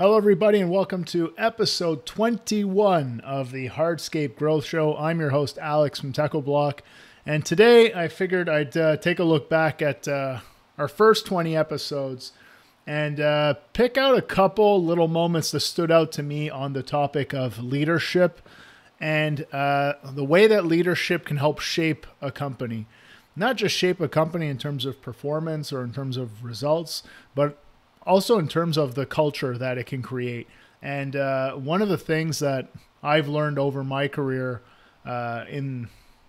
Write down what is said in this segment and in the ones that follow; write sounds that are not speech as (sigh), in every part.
Hello, everybody, and welcome to episode 21 of the Hardscape Growth Show. I'm your host, Alex from Techo-Bloc, and today I figured I'd uh, take a look back at uh, our first 20 episodes and uh, pick out a couple little moments that stood out to me on the topic of leadership and uh, the way that leadership can help shape a company. Not just shape a company in terms of performance or in terms of results, but also in terms of the culture that it can create. And uh, one of the things that I've learned over my career uh, in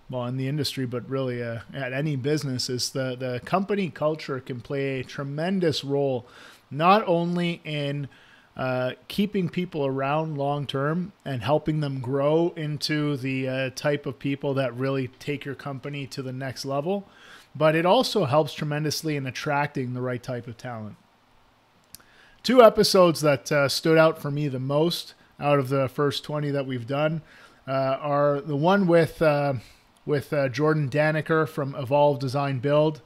well in the industry, but really uh, at any business, is the the company culture can play a tremendous role, not only in uh, keeping people around long term and helping them grow into the uh, type of people that really take your company to the next level, but it also helps tremendously in attracting the right type of talent. Two episodes that uh, stood out for me the most out of the first 20 that we've done uh, are the one with uh, with uh, Jordan Daneker from Evolve Design Build,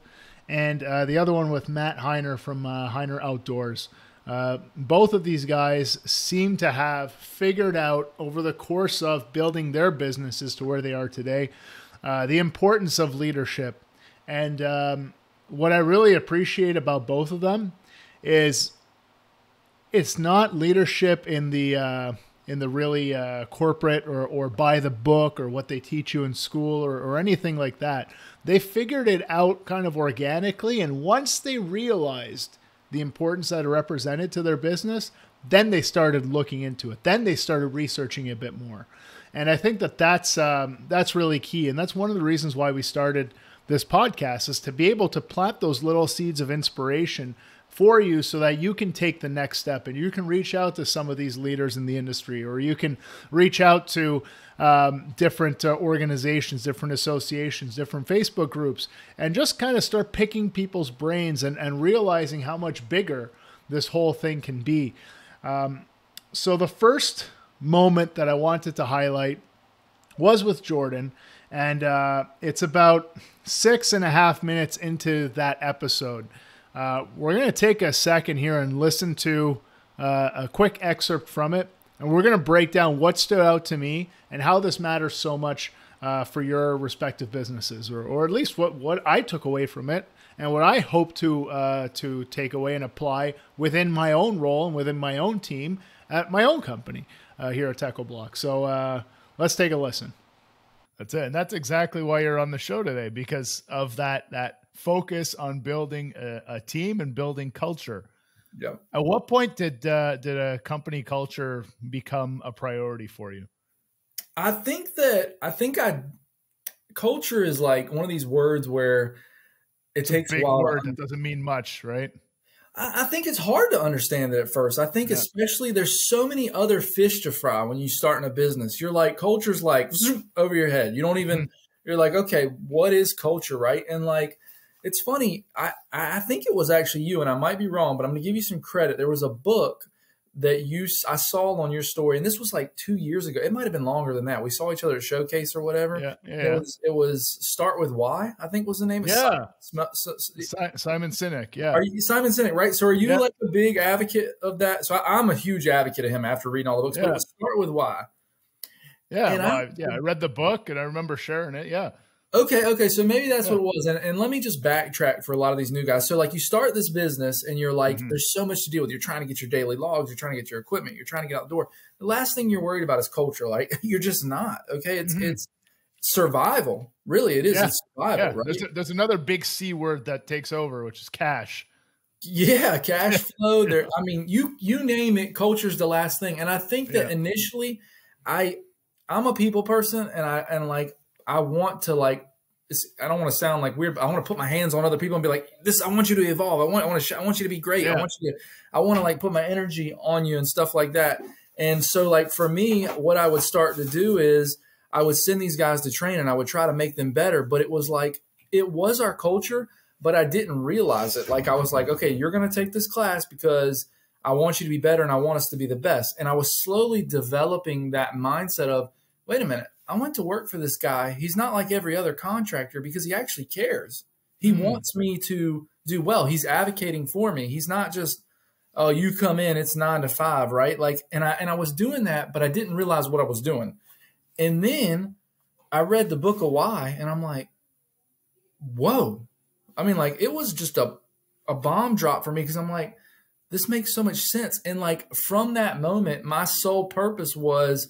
and uh, the other one with Matt Hiner from uh, Hiner Outdoors. both of these guys seem to have figured out over the course of building their businesses to where they are today the importance of leadership. And um, what I really appreciate about both of them is it's not leadership in the uh, in the really uh, corporate or, or by the book or what they teach you in school or, or anything like that. They figured it out kind of organically, and once they realized the importance that it represented to their business, then they started looking into it. Then they started researching a bit more, and I think that that's um, that's really key, and that's one of the reasons why we started this podcast is to be able to plant those little seeds of inspiration for you so that you can take the next step and you can reach out to some of these leaders in the industry or you can reach out to um, different uh, organizations, different associations, different Facebook groups, and just kind of start picking people's brains and, and realizing how much bigger this whole thing can be. Um, so, the first moment that I wanted to highlight was with Jordan, and uh, it's about six and a half minutes into that episode. Uh, we're going to take a second here and listen to uh, a quick excerpt from it. And we're going to break down what stood out to me and how this matters so much uh, for your respective businesses, or, or at least what, what I took away from it and what I hope to, uh, to take away and apply within my own role and within my own team at my own company uh, here at Techo-Bloc. So uh, let's take a listen. That's it. And that's exactly why you're on the show today because of that, that focus on building a, a team and building culture. Yeah. At what point did uh, did a company culture become a priority for you? I think that I think I culture is like one of these words where it it's takes a a, while. word that doesn't mean much, right? I, I think it's hard to understand it at first. I think Yeah. especially there's so many other fish to fry when you start in a business. You're like culture's like mm-hmm. (laughs) over your head. You don't even. Mm-hmm. You're like, okay, what is culture, right? And like, it's funny. I I think it was actually you, and I might be wrong, but I'm going to give you some credit. There was a book that you I saw on your story, and this was like two years ago. It might have been longer than that. We saw each other at Showcase or whatever. Yeah, It yeah, was, it was Start with Why, I think was the name. Yeah. So- Simon Sinek. Yeah, are you Simon Sinek, right? So are you Yeah. like a big advocate of that? So I, I'm a huge advocate of him after reading all the books. But Yeah. it was Start with Why. yeah, well, I, yeah. I read the book and I remember sharing it. Yeah, Okay, okay. So maybe that's Yeah. what it was. And, and let me just backtrack for a lot of these new guys. So, like, you start this business and you're like, Mhm. there's so much to deal with. You're trying to get your daily logs, you're trying to get your equipment, you're trying to get outdoor. The last thing you're worried about is culture. Like, (laughs) you're just not. Okay. It's, Mhm. it's survival. Really, it is. Yeah. It's survival, yeah. right? There's, a- there's another big C word that takes over, which is cash. Yeah, cash (laughs) flow. There, I mean, you you name it. Culture's the last thing, and I think that initially, I I'm a people person, and I and like I want to like. I don't want to sound like weird. But I want to put my hands on other people and be like, "This, I want you to evolve. I want, I want to, I want you to be great. Yeah. I want you to, I want to like put my energy on you and stuff like that." And so, like for me, what I would start to do is I would send these guys to train, and I would try to make them better. But it was like it was our culture, but I didn't realize it. Like I was like, okay, you're going to take this class because I want you to be better and I want us to be the best. And I was slowly developing that mindset of, wait a minute, I went to work for this guy. He's not like every other contractor because he actually cares. He Mhm. wants me to do well. He's advocating for me. He's not just oh, you come in, it's nine to five, right? Like, and I and I was doing that, but I didn't realize what I was doing. And then I read the book of why, and I'm like, whoa. I mean, like it was just a a bomb drop for me because I'm like, this makes so much sense. And like from that moment, my sole purpose was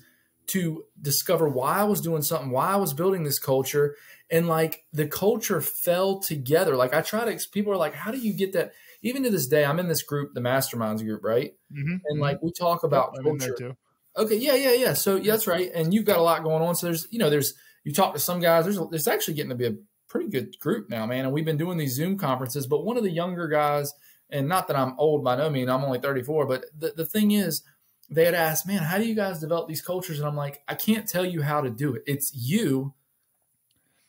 to discover why I was doing something, why I was building this culture. And like the culture fell together. Like I try to, people are like, how do you get that? Even to this day, I'm in this group, the masterminds group, right? Mm-hmm. And like we talk about yep, culture. Okay, yeah, yeah, yeah. So yeah, that's right. And you've got a lot going on. So there's, you know, there's you talk to some guys. There's there's actually getting to be a pretty good group now, man. And we've been doing these Zoom conferences. But one of the younger guys, and not that I'm old by no means, I'm only 34. But the the thing is, they had asked, man, how do you guys develop these cultures? And I'm like, I can't tell you how to do it. It's you,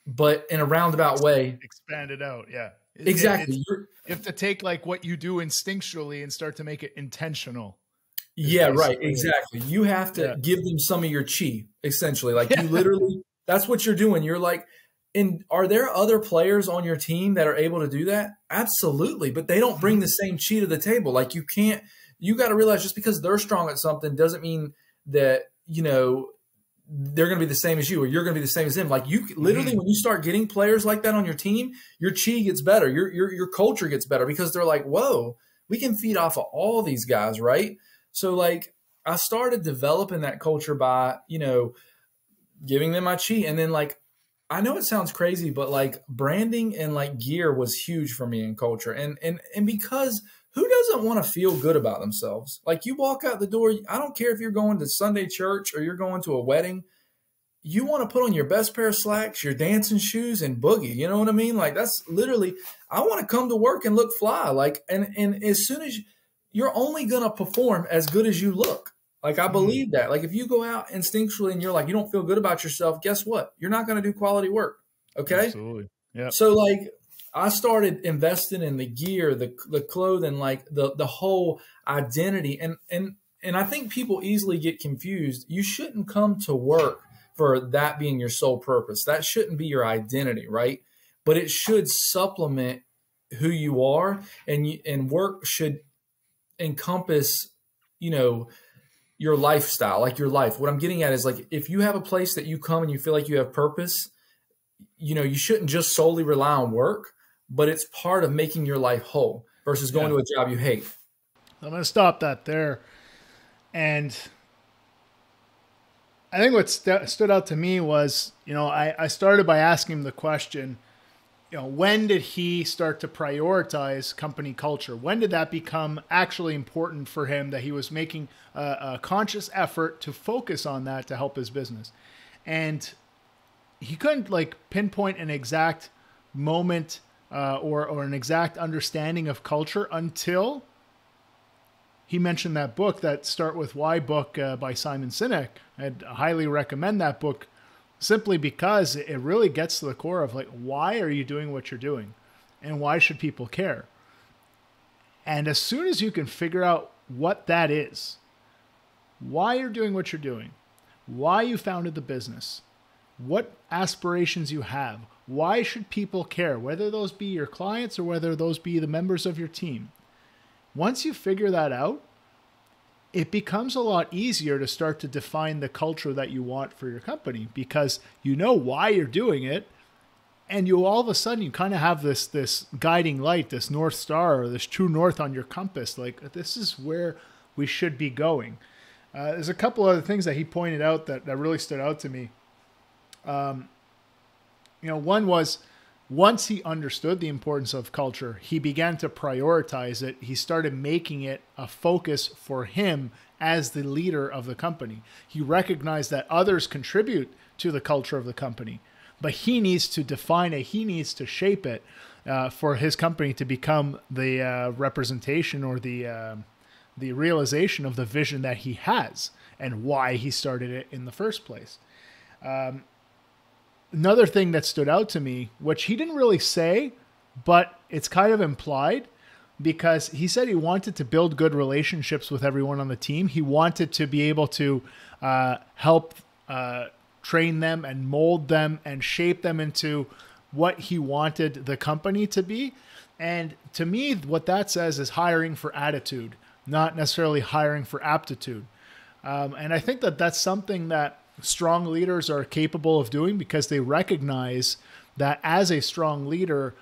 but in a roundabout way. Expand it out. Yeah. Exactly. you have to take like what you do instinctually and start to make it intentional. Yeah, right. Exactly. You have to yeah. give them some of your chi, essentially. Like yeah. you (laughs) literally, that's what you're doing. You're like, and are there other players on your team that are able to do that? Absolutely. But they don't bring the same chi to the table. Like you can't, you got to realize just because they're strong at something doesn't mean that, you know, they're going to be the same as you or you're going to be the same as them. Like you literally, mm-hmm. when you start getting players like that on your team, your chi gets better, your, your, your culture gets better because they're like, whoa, we can feed off of all these guys, right? So like I started developing that culture by, you know, giving them my chi. And then like I know it sounds crazy, but like branding and like gear was huge for me in culture. And and and because who doesn't want to feel good about themselves? Like you walk out the door, I don't care if you're going to Sunday church or you're going to a wedding, you want to put on your best pair of slacks, your dancing shoes, and boogie. You know what I mean? Like that's literally I want to come to work and look fly. Like and and as soon as you, you're only going to perform as good as you look. Like I mm-hmm. believe that. Like if you go out instinctually and you're like you don't feel good about yourself, guess what? You're not going to do quality work. Okay? Absolutely. Yeah. So like I started investing in the gear, the the clothing, like the the whole identity and and and I think people easily get confused. You shouldn't come to work for that being your sole purpose. That shouldn't be your identity, right? But it should supplement who you are and you, and work should encompass, you know, your lifestyle, like your life. What I'm getting at is like if you have a place that you come and you feel like you have purpose, you know, you shouldn't just solely rely on work, but it's part of making your life whole versus going yeah. to a job you hate. I'm going to stop that there. And I think what st- stood out to me was, you know, I, I started by asking him the question, you know, when did he start to prioritize company culture? When did that become actually important for him that he was making a, a conscious effort to focus on that to help his business? And he couldn't like pinpoint an exact moment uh, or, or an exact understanding of culture until he mentioned that book, that Start With Why book uh, by Simon Sinek. I'd highly recommend that book simply because it really gets to the core of like why are you doing what you're doing and why should people care and as soon as you can figure out what that is why you're doing what you're doing why you founded the business what aspirations you have why should people care whether those be your clients or whether those be the members of your team? Once you figure that out it becomes a lot easier to start to define the culture that you want for your company because you know why you're doing it and you all of a sudden you kind of have this this guiding light this north star or this true north on your compass like this is where we should be going. Uh, there's a couple other things that he pointed out that, that really stood out to me. Um, you know one was once he understood the importance of culture, he began to prioritize it. He started making it a focus for him as the leader of the company. He recognized that others contribute to the culture of the company, but he needs to define it, he needs to shape it uh, for his company to become the uh, representation or the, uh, the realization of the vision that he has and why he started it in the first place. Um, another thing that stood out to me, which he didn't really say, but it's kind of implied because he said he wanted to build good relationships with everyone on the team. He wanted to be able to uh, help uh, train them and mold them and shape them into what he wanted the company to be. And to me, what that says is hiring for attitude, not necessarily hiring for aptitude. Um, and I think that that's something that strong leaders are capable of doing because they recognize that as a strong leader,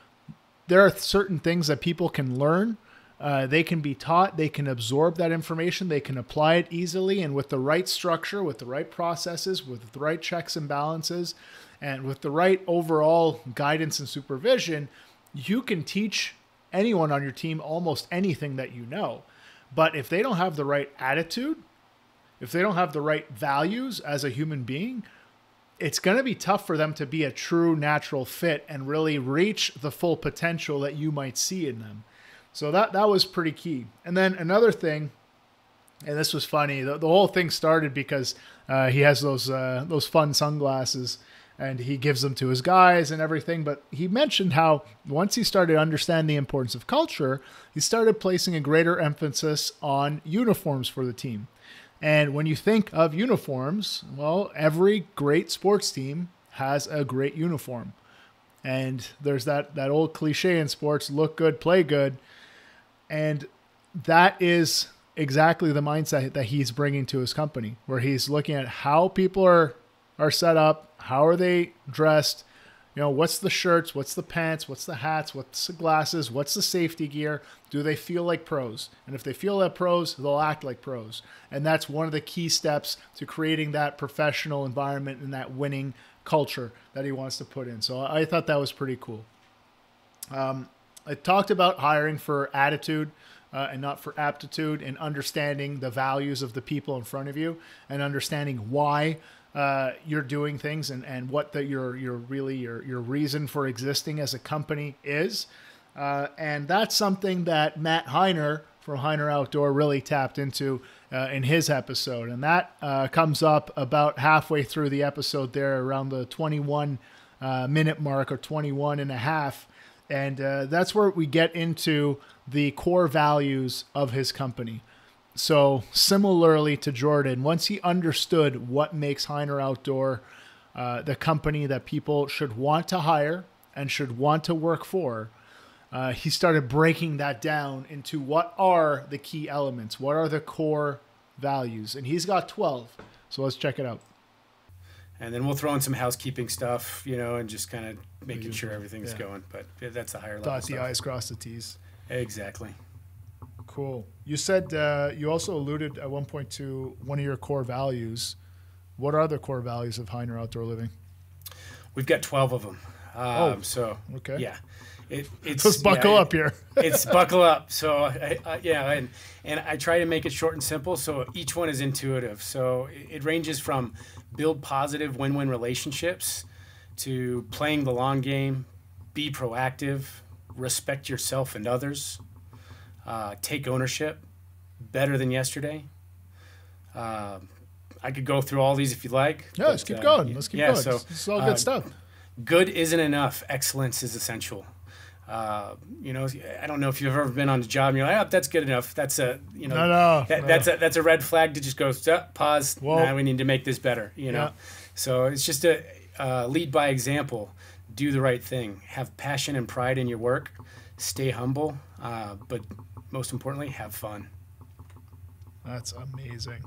there are certain things that people can learn. Uh, they can be taught, they can absorb that information, they can apply it easily, and with the right structure, with the right processes, with the right checks and balances, and with the right overall guidance and supervision, you can teach anyone on your team almost anything that you know. But if they don't have the right attitude, if they don't have the right values as a human being, it's going to be tough for them to be a true natural fit and really reach the full potential that you might see in them. So that that was pretty key. And then another thing, and this was funny. The, the whole thing started because uh, he has those uh, those fun sunglasses, and he gives them to his guys and everything. But he mentioned how once he started to understand the importance of culture, he started placing a greater emphasis on uniforms for the team. And when you think of uniforms, well, every great sports team has a great uniform. And there's that, that old cliche in sports look good, play good. And that is exactly the mindset that he's bringing to his company, where he's looking at how people are, are set up, how are they dressed, you know, what's the shirts, what's the pants, what's the hats, what's the glasses, what's the safety gear? Do they feel like pros? And if they feel like pros, they'll act like pros. And that's one of the key steps to creating that professional environment and that winning culture that he wants to put in. So I thought that was pretty cool. Um, I talked about hiring for attitude. Uh, and not for aptitude and understanding the values of the people in front of you and understanding why uh, you're doing things and, and what the, your your really your your reason for existing as a company is. Uh, and that's something that Matt Hiner from Hiner Outdoor really tapped into uh, in his episode. And that uh, comes up about halfway through the episode there, around the 21 uh, minute mark or 21 and a half. And uh, that's where we get into the core values of his company. So, similarly to Jordan, once he understood what makes Hiner Outdoor uh, the company that people should want to hire and should want to work for, uh, he started breaking that down into what are the key elements, what are the core values. And he's got 12. So, let's check it out. And then we'll throw in some housekeeping stuff, you know, and just kind of making sure everything's yeah. going. But that's a higher level. Dot the I's, cross the T's. Exactly. Cool. You said uh, you also alluded at one point to one of your core values. What are the core values of Hiner Outdoor Living? We've got 12 of them. Um, oh, so, okay. Yeah. It, (laughs) it's Just buckle yeah, up here. it's (laughs) buckle up. So I, I, yeah, and and I try to make it short and simple. So each one is intuitive. So it, it ranges from build positive win-win relationships to playing the long game, be proactive, respect yourself and others, uh, take ownership better than yesterday. Uh, I could go through all these if you like. Yeah, but, let's keep uh, going. Let's keep yeah, going. So, it's all good uh, stuff. Good isn't enough. Excellence is essential. Uh, you know, I don't know if you've ever been on a job and you're like, oh, that's good enough. That's a, you know, no, no, that, no. that's a that's a red flag to just go pause. Now we need to make this better. You know, yeah. so it's just a uh, lead by example. Do the right thing. Have passion and pride in your work. Stay humble, uh, but most importantly, have fun. That's amazing.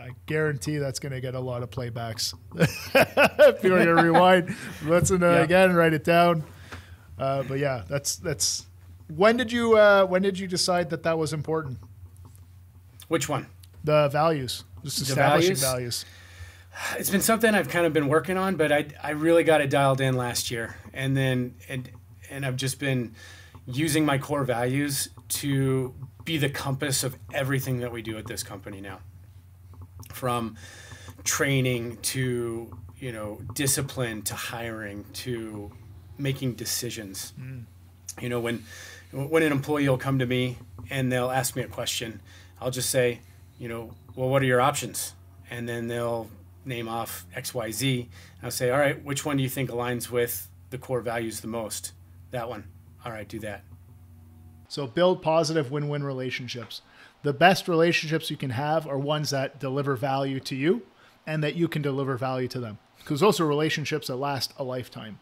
I guarantee that's going to get a lot of playbacks. if you want to rewind, listen to yeah. it again, write it down. Uh, but yeah, that's that's. When did you uh, when did you decide that that was important? Which one? The values, just establishing values. values. It's been something I've kind of been working on, but I I really got it dialed in last year, and then and and I've just been using my core values to be the compass of everything that we do at this company now from training to you know discipline to hiring to making decisions. Mm. you know when when an employee will come to me and they'll ask me a question i'll just say you know well what are your options? And then they'll name off xyz and i'll say all right which one do you think aligns with the core values the most? That one. All right do that. So build positive win-win relationships. The best relationships you can have are ones that deliver value to you and that you can deliver value to them. Because those are relationships that last a lifetime.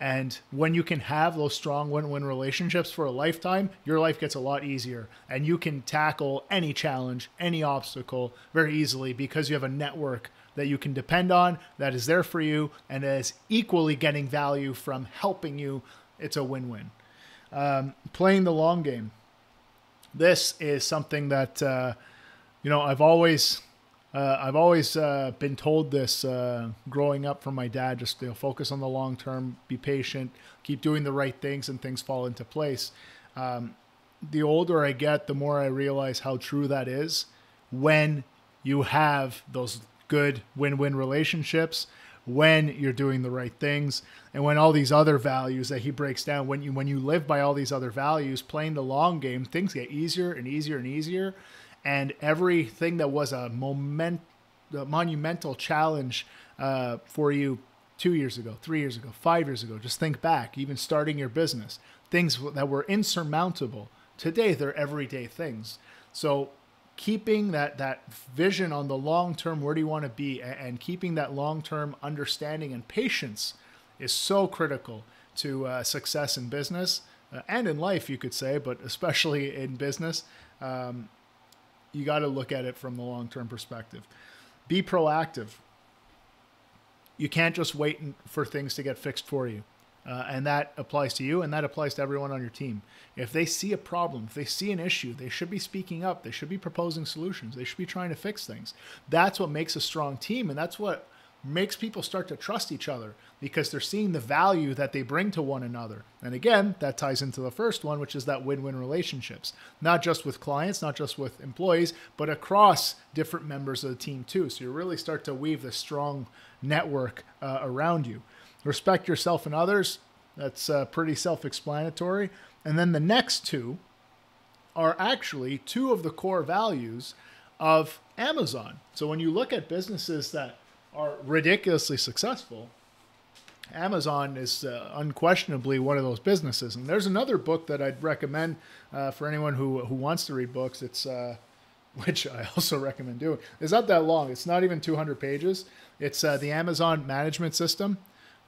And when you can have those strong win win relationships for a lifetime, your life gets a lot easier. And you can tackle any challenge, any obstacle very easily because you have a network that you can depend on that is there for you and is equally getting value from helping you. It's a win win. Um, playing the long game. This is something that, uh, you know, I've always uh, I've always uh, been told this uh, growing up from my dad just you know, focus on the long term, be patient, keep doing the right things, and things fall into place. Um, the older I get, the more I realize how true that is when you have those good win win relationships. When you're doing the right things, and when all these other values that he breaks down, when you when you live by all these other values, playing the long game, things get easier and easier and easier and everything that was a moment, a monumental challenge uh, for you two years ago, three years ago, five years ago, just think back, even starting your business, things that were insurmountable. Today, they're everyday things. So, keeping that that vision on the long term, where do you want to be, and keeping that long term understanding and patience is so critical to uh, success in business uh, and in life, you could say, but especially in business. Um, you got to look at it from the long term perspective. Be proactive. You can't just wait for things to get fixed for you. Uh, and that applies to you and that applies to everyone on your team. If they see a problem, if they see an issue, they should be speaking up. They should be proposing solutions. They should be trying to fix things. That's what makes a strong team. And that's what makes people start to trust each other because they're seeing the value that they bring to one another. And again, that ties into the first one, which is that win win relationships, not just with clients, not just with employees, but across different members of the team too. So you really start to weave this strong network uh, around you. Respect yourself and others. That's uh, pretty self explanatory. And then the next two are actually two of the core values of Amazon. So when you look at businesses that are ridiculously successful, Amazon is uh, unquestionably one of those businesses. And there's another book that I'd recommend uh, for anyone who who wants to read books. It's uh, (laughs) which I also recommend doing. It's not that long. It's not even 200 pages. It's uh, the Amazon Management System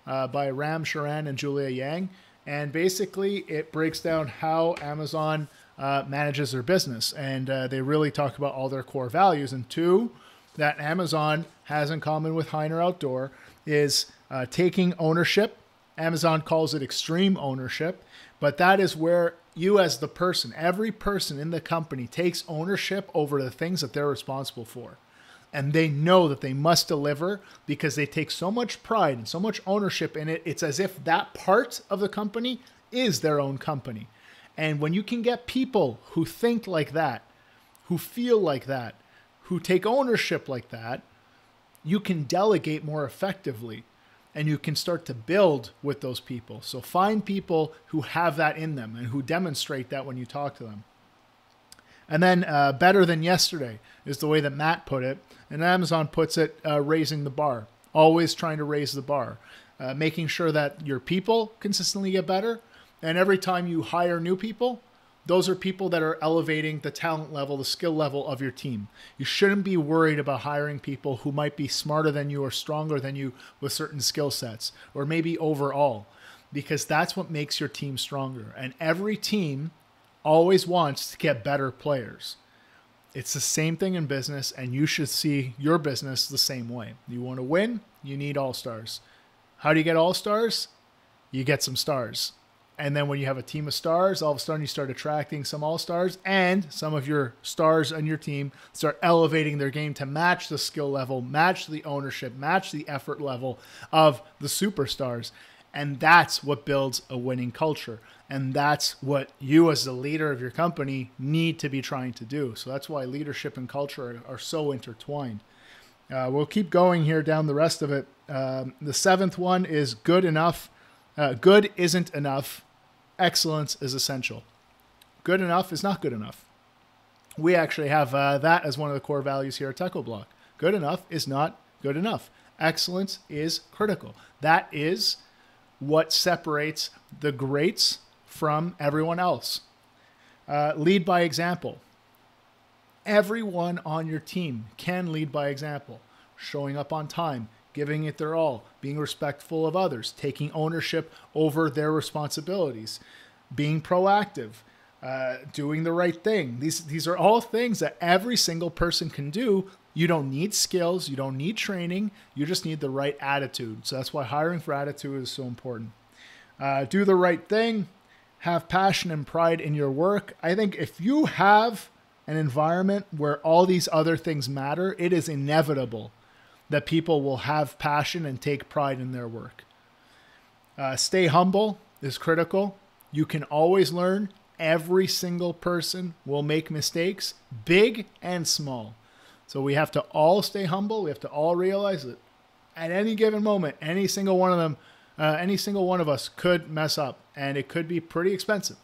uh, by Ram Charan and Julia Yang. And basically, it breaks down how Amazon uh, manages their business. And they really talk about all their core values. And two that Amazon has in common with Hiner Outdoor is uh, taking ownership. Amazon calls it extreme ownership, but that is where you, as the person, every person in the company takes ownership over the things that they're responsible for. And they know that they must deliver because they take so much pride and so much ownership in it. It's as if that part of the company is their own company. And when you can get people who think like that, who feel like that, who take ownership like that, you can delegate more effectively and you can start to build with those people. So find people who have that in them and who demonstrate that when you talk to them. And then uh, better than yesterday is the way that Matt put it. And Amazon puts it uh, raising the bar, always trying to raise the bar, uh, making sure that your people consistently get better. And every time you hire new people, those are people that are elevating the talent level, the skill level of your team. You shouldn't be worried about hiring people who might be smarter than you or stronger than you with certain skill sets, or maybe overall, because that's what makes your team stronger. And every team always wants to get better players. It's the same thing in business, and you should see your business the same way. You want to win, you need all stars. How do you get all stars? You get some stars. And then when you have a team of stars, all of a sudden you start attracting some all stars, and some of your stars on your team start elevating their game to match the skill level, match the ownership, match the effort level of the superstars. And that's what builds a winning culture. And that's what you, as the leader of your company, need to be trying to do. So that's why leadership and culture are, are so intertwined. Uh, we'll keep going here down the rest of it. Um, the seventh one is good enough. Uh, good isn't enough excellence is essential. Good enough is not good enough. We actually have uh, that as one of the core values here at Techo-Bloc. Good enough is not good enough. Excellence is critical. That is what separates the greats from everyone else. Uh, lead by example. Everyone on your team can lead by example, showing up on time, giving it their all, being respectful of others, taking ownership over their responsibilities, being proactive, uh, doing the right thing. These these are all things that every single person can do. You don't need skills, you don't need training, you just need the right attitude. So that's why hiring for attitude is so important. Uh, do the right thing, have passion and pride in your work. I think if you have an environment where all these other things matter, it is inevitable that people will have passion and take pride in their work. Uh, stay humble is critical. You can always learn. Every single person will make mistakes, big and small. So we have to all stay humble. We have to all realize that at any given moment, any single one of them, uh, any single one of us could mess up, and it could be pretty expensive.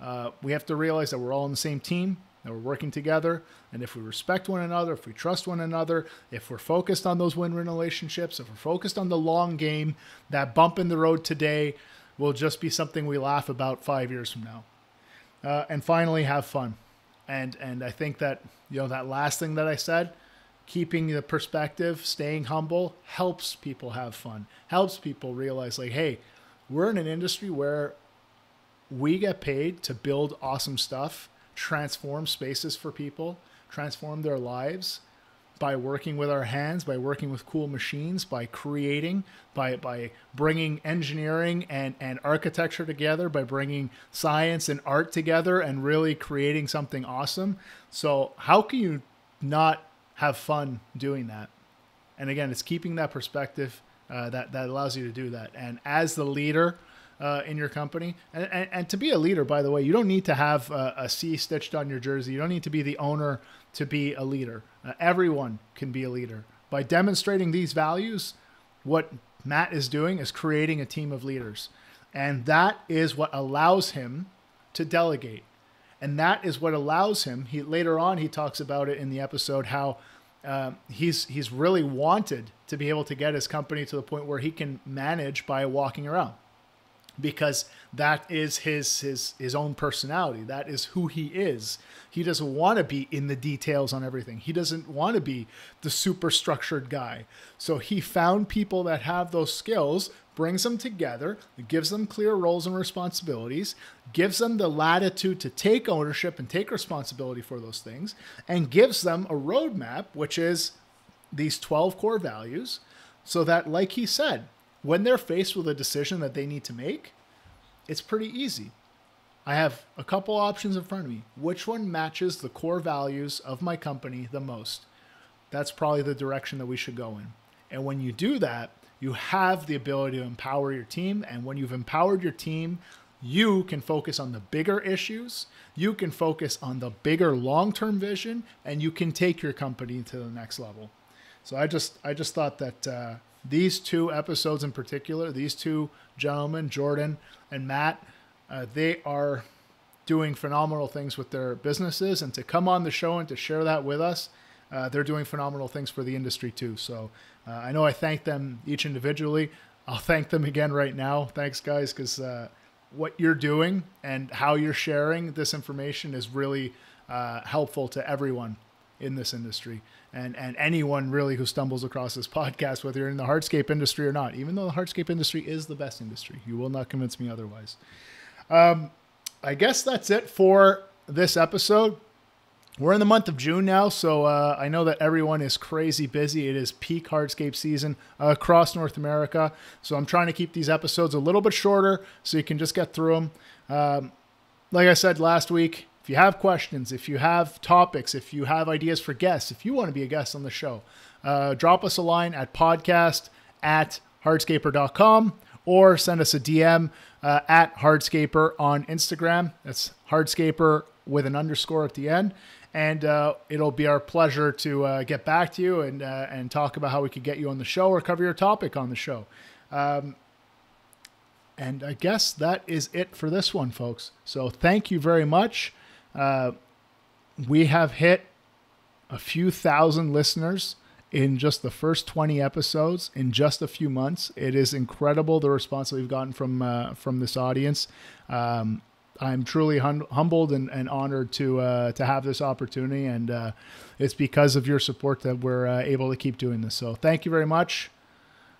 Uh, we have to realize that we're all on the same team, that we're working together, and if we respect one another, if we trust one another, if we're focused on those win-win relationships, if we're focused on the long game, that bump in the road today will just be something we laugh about five years from now. Uh, and finally, have fun. And and I think that you know that last thing that I said, keeping the perspective, staying humble, helps people have fun. Helps people realize like, hey, we're in an industry where we get paid to build awesome stuff, transform spaces for people, transform their lives by working with our hands, by working with cool machines, by creating, by by bringing engineering and and architecture together, by bringing science and art together and really creating something awesome. So, how can you not have fun doing that? And again, it's keeping that perspective uh, that that allows you to do that. And as the leader uh, in your company, and, and, and, to be a leader, by the way, you don't need to have a, a C stitched on your jersey. You don't need to be the owner to be a leader. Uh, everyone can be a leader by demonstrating these values. What Matt is doing is creating a team of leaders, and that is what allows him to delegate. And that is what allows him. He later on he talks about it in the episode how um, he's he's really wanted to be able to get his company to the point where he can manage by walking around because that is his his his own personality. That is who he is. He doesn't want to be in the details on everything. He doesn't want to be the super structured guy. So he found people that have those skills brings them together gives them clear roles and responsibilities gives them the latitude to take ownership and take responsibility for those things and gives them a roadmap which is these 12 core values so that like he said when they're faced with a decision that they need to make, it's pretty easy. I have a couple options in front of me. Which one matches the core values of my company the most? That's probably the direction that we should go in. And when you do that, you have the ability to empower your team. And when you've empowered your team, you can focus on the bigger issues, you can focus on the bigger long-term vision, and you can take your company to the next level. So I just I just thought that uh, these two episodes in particular, these two gentlemen, Jordan and Matt, uh, they are doing phenomenal things with their businesses. And to come on the show and to share that with us, uh, they're doing phenomenal things for the industry too. So uh, I know I thank them each individually. I'll thank them again right now. Thanks, guys, because uh, what you're doing and how you're sharing this information is really uh, helpful to everyone in this industry and and anyone really who stumbles across this podcast, whether you're in the hardscape industry or not, even though the hardscape industry is the best industry, you will not convince me otherwise. Um, I guess that's it for this episode. We're in the month of June now, so uh, I know that everyone is crazy busy. It is peak hardscape season across North America, so I'm trying to keep these episodes a little bit shorter so you can just get through them. Um, like I said last week, if you have questions, if you have topics, if you have ideas for guests, if you want to be a guest on the show, uh, drop us a line at podcast at hardscaper.com or send us a DM uh, at hardscaper on Instagram. That's hardscaper with an underscore at the end. And uh, it'll be our pleasure to uh, get back to you and, uh, and talk about how we could get you on the show or cover your topic on the show. Um, and I guess that is it for this one, folks. So thank you very much. Uh, we have hit a few thousand listeners in just the first 20 episodes in just a few months. It is incredible the response that we've gotten from uh, from this audience. Um, I'm truly hum- humbled and, and, honored to uh, to have this opportunity, and uh, it's because of your support that we're uh, able to keep doing this. So thank you very much.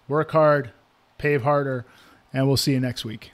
work hard, pave harder, and we'll see you next week.